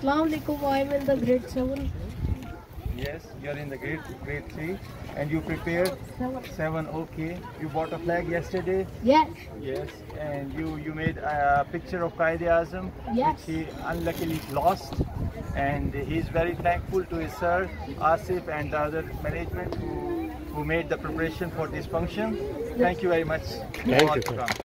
Assalamualaikum. I'm in the grade 7. Yes, you're in the grade grade three, and you prepared Seven. Okay, you bought a flag yesterday. Yes. Yes, and you you made a picture of Quaid-e-Azam, Yes. which he unluckily lost, and he's very thankful to his sir Aasif and the other management who who made the preparation for this function. Thank you very much. Thank you,